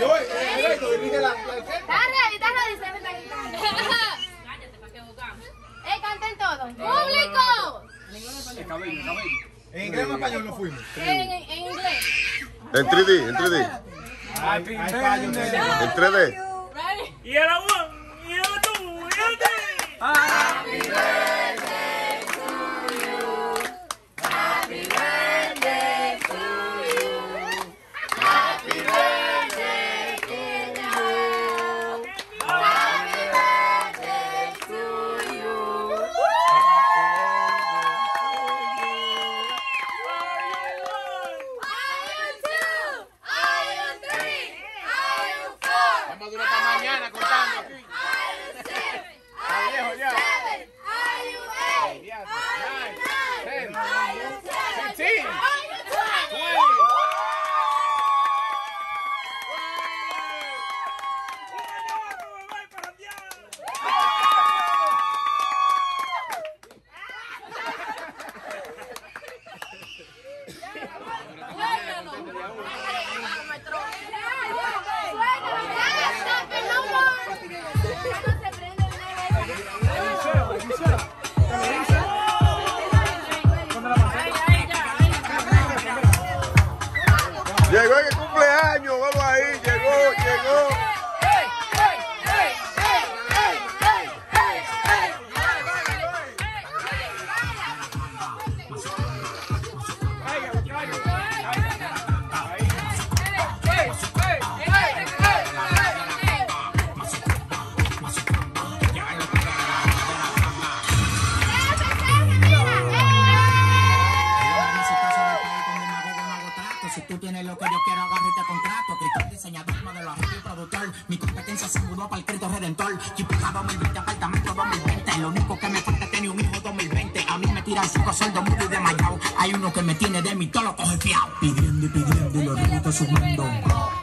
Yo eh, Beto, dirige la. la- ¿qué? Está ready, está ready, se me está gritando. ¡Eh, canten todos! ¡Público! El cabello, el cabello. En inglés o en español no fuimos. En, en, en inglés. En 3D, en 3D. Hay, hay fallos de- En 3D. Y a la one, y a la two, y a la Vamos a durar hasta mañana cortando aquí. Está viejo ya. Ya, Si tú tienes lo que yo quiero, agarra y te contrato. Cristal, diseñador, modelo, arreglo y productor. Mi competencia se mudó para el Cristo Redentor. Chipaja 2020, apartamento 2020. Lo único que me falta es tener un hijo 2020. A mí me tiran cinco sueldos muy de Mayao. Hay uno que me tiene de mí, todo lo coge fiao. Pidiendo y pidiendo y los ritos sumando.